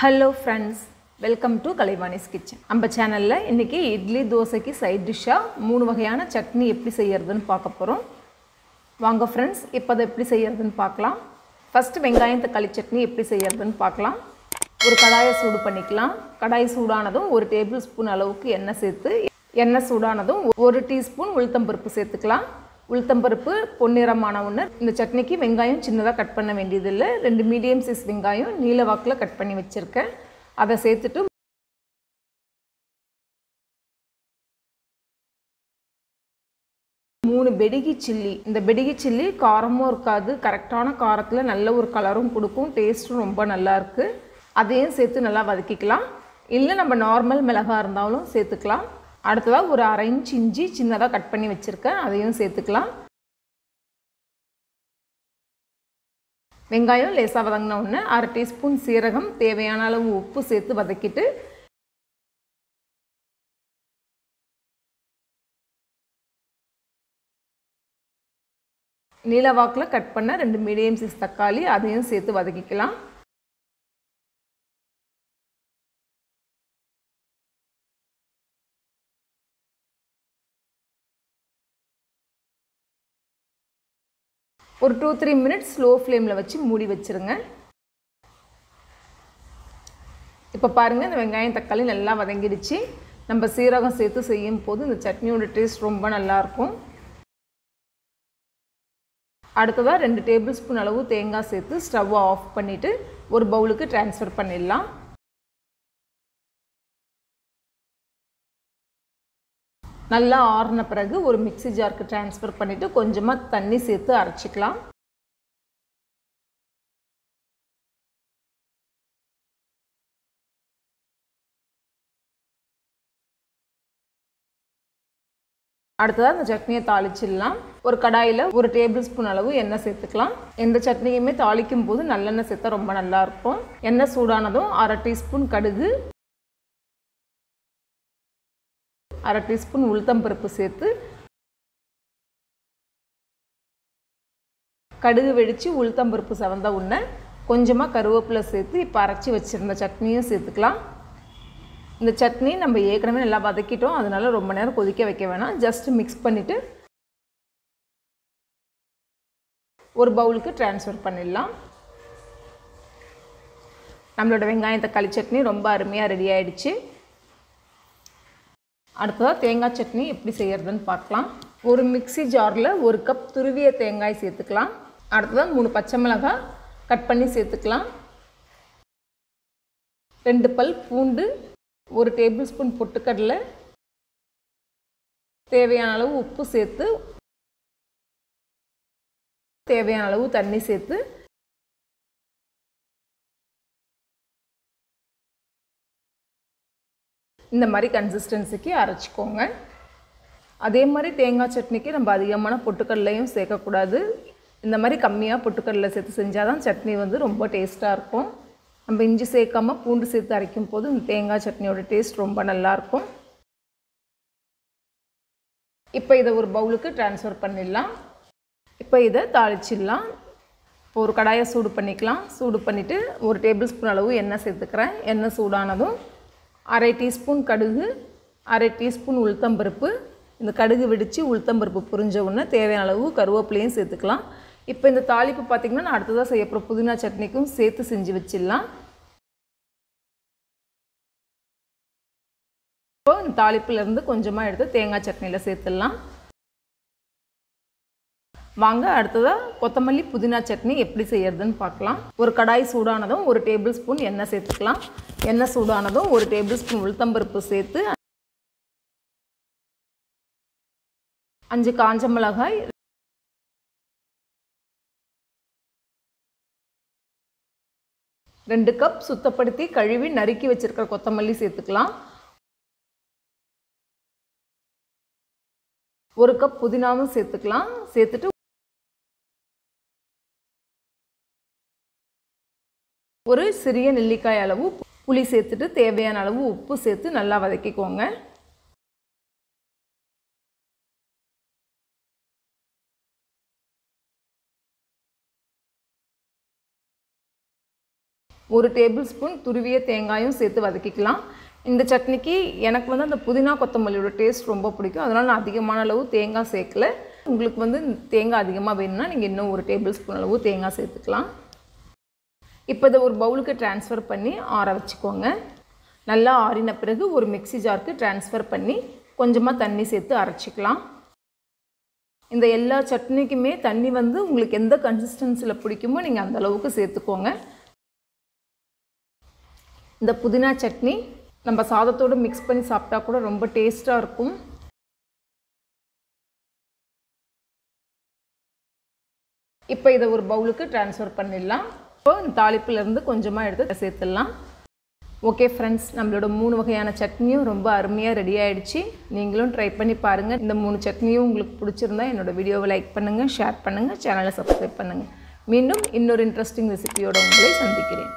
Hello friends welcome to Kalaivani's kitchen நம்ம சேனலில் இன்றைக்கி இட்லி தோசைக்கு சைட் டிஷ்ஷாக மூணு வகையான சட்னி எப்படி செய்கிறதுன்னு பார்க்க போகிறோம் வாங்க ஃப்ரெண்ட்ஸ் இப்போ அதை எப்படி செய்கிறதுன்னு பார்க்கலாம். ஃபஸ்ட்டு வெங்காயம் தக்காளி சட்னி எப்படி செய்கிறதுன்னு பார்க்கலாம். ஒரு கடாயை சூடு பண்ணிக்கலாம். கடாய் சூடானதும் ஒரு டேபிள் ஸ்பூன் அளவுக்கு எண்ணெய் சேர்த்து எண்ணெய் சூடானதும் ஒரு டீஸ்பூன் உளுத்தம்பருப்பு சேர்த்துக்கலாம். உளுத்தம்பருப்பு பொன்னிறமான ஒன்று இந்த சட்னிக்கு வெங்காயம் சின்னதாக கட் பண்ண வேண்டியதில்லை. ரெண்டு மீடியம் சைஸ் வெங்காயம் நீல வாக்கில் கட் பண்ணி வச்சுருக்கேன். அதை சேர்த்துட்டு மூணு பெடிகி சில்லி. இந்த பெடிகி சில்லி காரமும் இருக்காது. கரெக்டான காரத்தில் நல்ல ஒரு கலரும் கொடுக்கும். டேஸ்ட்டும் ரொம்ப நல்லா இருக்குது அதையும் சேர்த்து நல்லா வதக்கிக்கலாம். இல்லை நம்ம நார்மல் மிளகா இருந்தாலும் சேர்த்துக்கலாம். அடுத்ததாக ஒரு அரை இன்ச் இஞ்சி சின்னதாக கட் பண்ணி வச்சுருக்கேன். அதையும் சேர்த்துக்கலாம். வெங்காயம் லேசாக வதங்கின ஒன்று அரை டீஸ்பூன் சீரகம் தேவையான அளவு உப்பு சேர்த்து வதக்கிட்டு நீலவாக்கில் கட் பண்ண ரெண்டு மீடியம் சைஸ் தக்காளி அதையும் சேர்த்து வதக்கிக்கலாம். ஒரு டூ த்ரீ மினிட்ஸ் ஸ்லோ ஃப்ளேமில் வச்சு மூடி வச்சுருங்க. இப்போ பாருங்கள் இந்த வெங்காயம் தக்காளி நல்லா வதங்கிடுச்சு. நம்ம சீரகம் சேர்த்து செய்யும் போது இந்த சட்னியோட டேஸ்ட் ரொம்ப நல்லாயிருக்கும் அடுத்ததாக ரெண்டு டேபிள் ஸ்பூன் அளவு தேங்காய் சேர்த்து ஸ்டவ்வை ஆஃப் பண்ணிவிட்டு ஒரு பவுலுக்கு ட்ரான்ஸ்ஃபர் பண்ணிடலாம். நல்லா ஆறின பிறகு ஒரு மிக்சி ஜாருக்கு டிரான்ஸ்ஃபர் பண்ணிவிட்டு கொஞ்சமாக தண்ணி சேர்த்து அரைச்சிக்கலாம். அடுத்ததாக அந்த சட்னியை தாளிச்சிடலாம். ஒரு கடாயில் ஒரு டேபிள் ஸ்பூன் அளவு எண்ணெய் சேர்த்துக்கலாம். எந்த சட்னியுமே தாளிக்கும் போது நல்லெண்ணெய் சேர்த்தா ரொம்ப நல்லாயிருக்கும் எண்ணெய் சூடானதும் அரை டீஸ்பூன் கடுகு அரை டீஸ்பூன் உளுத்தம்பருப்பு சேர்த்து கடுகு வெடித்து உளுத்தம்பருப்பு செவந்த உடனே கொஞ்சமாக கருவேப்பிலை சேர்த்து இப்போ அரைச்சி வச்சுருந்த சட்னியும் சேர்த்துக்கலாம். இந்த சட்னி நம்ம ஏற்கனவே நல்லா வதக்கிட்டோம். அதனால ரொம்ப நேரம் கொதிக்க வைக்க வேணாம். ஜஸ்ட் மிக்ஸ் பண்ணிவிட்டு ஒரு பவுலுக்கு ட்ரான்ஸ்ஃபர் பண்ணிடலாம். நம்மளோட வெங்காயம் தக்காளி சட்னி ரொம்ப அருமையாக ரெடி ஆகிடுச்சு அடுத்ததாக தேங்காய் சட்னி எப்படி செய்கிறதுன்னு பார்க்கலாம். ஒரு மிக்சி ஜாரில் ஒரு கப் துருவிய தேங்காய் சேர்த்துக்கலாம். அடுத்ததாக மூணு பச்சை மிளகாய் கட் பண்ணி சேர்த்துக்கலாம். ரெண்டு பல் பூண்டு ஒரு டேபிள் ஸ்பூன் பொட்டுக்கடலை தேவையான அளவு உப்பு சேர்த்து தேவையான அளவு தண்ணி சேர்த்து இந்த மாதிரி கன்சிஸ்டன்சிக்கு அரைச்சிக்கோங்க. அதே மாதிரி தேங்காய் சட்னிக்கு நம்ம அதிகமான பொட்டுக்கடலையும் சேர்க்கக்கூடாது. இந்த மாதிரி கம்மியாக பொட்டுக்கடலை சேர்த்து செஞ்சால் தான் சட்னி வந்து ரொம்ப டேஸ்ட்டாக இருக்கும். நம்ம இஞ்சி சேர்க்காமல் பூண்டு சேர்த்து அரைக்கும் போது இந்த தேங்காய் சட்னியோட டேஸ்ட் ரொம்ப நல்லாயிருக்கும் இப்போ இதை ஒரு பவுலுக்கு ட்ரான்ஸ்ஃபர் பண்ணிடலாம். இப்போ இதை தாளிச்சிடலாம். இப்போ ஒரு கடாயை சூடு பண்ணிக்கலாம். சூடு பண்ணிவிட்டு ஒரு டேபிள் ஸ்பூன் அளவு எண்ணெய் சேர்த்துக்கிறேன். எண்ணெய் சூடானதும் அரை டீஸ்பூன் கடுகு அரை டீஸ்பூன் உளுத்தம்பருப்பு. இந்த கடுகு வெடித்து உளுத்தம்பருப்பு புரிஞ்ச உடனே தேவையான அளவு கருவேப்பிலையும் சேர்த்துக்கலாம். இப்போ இந்த தாளிப்பு பார்த்திங்கன்னா நான் அடுத்ததாக செய்ய புதினா சட்னிக்கும் சேர்த்து செஞ்சு வச்சிடலாம். இப்போ இந்த தாளிப்புலேருந்து கொஞ்சமாக எடுத்து தேங்காய் சட்னியில் சேர்த்துடலாம். வாங்க அடுத்ததாக கொத்தமல்லி புதினா சட்னி எப்படி செய்யறதுன்னு பார்க்கலாம். ஒரு கடாய் சூடானதும் ஒரு டேபிள் ஸ்பூன் எண்ணெய் சேர்த்துக்கலாம். எண்ணெய் சூடானதும் ஒரு டேபிள் ஸ்பூன் உளுத்தம்பருப்பு சேர்த்து அஞ்சு காஞ்ச மிளகாய் ரெண்டு கப் சுத்தப்படுத்தி கழுவி நறுக்கி வச்சிருக்கிற கொத்தமல்லி சேர்த்துக்கலாம். ஒரு கப் புதினாவும் சேர்த்துக்கலாம். சேர்த்துட்டு ஒரு சிறிய நெல்லிக்காய் அளவு புளி சேர்த்துட்டு தேவையான அளவு உப்பு சேர்த்து நல்லா வதக்கிக்கோங்க. ஒரு டேபிள் ஸ்பூன் துருவிய தேங்காயும் சேர்த்து வதக்கிக்கலாம். இந்த சட்னிக்கு எனக்கு வந்து அந்த புதினா கொத்தமல்லியோட டேஸ்ட் ரொம்ப பிடிக்கும். அதனால் நான் அதிகமான அளவு தேங்காய் சேர்க்கல. உங்களுக்கு வந்து தேங்காய் அதிகமாக வேணும்னா நீங்கள் இன்னும் ஒரு டேபிள் ஸ்பூன் அளவு தேங்காய் சேர்த்துக்கலாம். இப்போ இதை ஒரு பவுலுக்கு ட்ரான்ஸ்ஃபர் பண்ணி ஆற வச்சுக்கோங்க. நல்லா ஆறின பிறகு ஒரு மிக்ஸி ஜாருக்கு ட்ரான்ஸ்ஃபர் பண்ணி கொஞ்சமாக தண்ணி சேர்த்து அரைச்சிக்கலாம். இந்த எல்லா சட்னிக்குமே தண்ணி வந்து உங்களுக்கு எந்த கன்சிஸ்டன்சியில் பிடிக்குமோ நீங்கள் அந்த அளவுக்கு சேர்த்துக்கோங்க. இந்த புதினா சட்னி நம்ம சாதத்தோடு மிக்ஸ் பண்ணி சாப்பிட்டா கூட ரொம்ப டேஸ்ட்டாக இருக்கும். இப்போ இதை ஒரு பவுலுக்கு ட்ரான்ஸ்ஃபர் பண்ணிடலாம். இப்போ இந்த தாளிப்புலேருந்து கொஞ்சமாக எடுத்து சேர்த்துடலாம். ஓகே ஃப்ரெண்ட்ஸ் நம்மளோட மூணு வகையான சட்னியும் ரொம்ப அருமையாக ரெடி ஆகிடுச்சு நீங்களும் ட்ரை பண்ணி பாருங்கள் இந்த மூணு சட்னியும் உங்களுக்கு பிடிச்சிருந்தா என்னோடய வீடியோவை லைக் பண்ணுங்கள் ஷேர் பண்ணுங்கள் சேனலை சப்ஸ்கிரைப் பண்ணுங்கள் மீண்டும் இன்னொரு இன்ட்ரெஸ்டிங் ரெசிபியோட உங்களை சந்திக்கிறேன்.